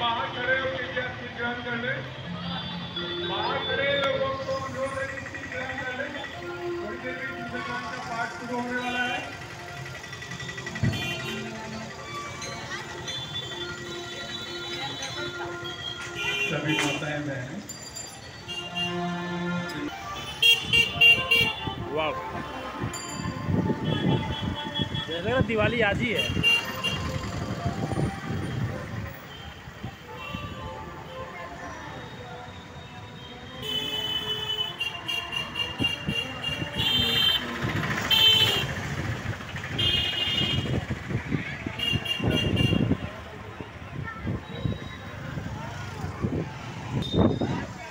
बाहर खड़े हो क्या सीट ग्रहण कर ले? बाहर खड़े लोगों को अनुरोध है कि सीट ग्रहण कर ले। थोड़ी देर में दूसरे का पाठ शुरू होने वाला है। सभी माताएँ बहनें लोग दिवाली आज ही है। Thank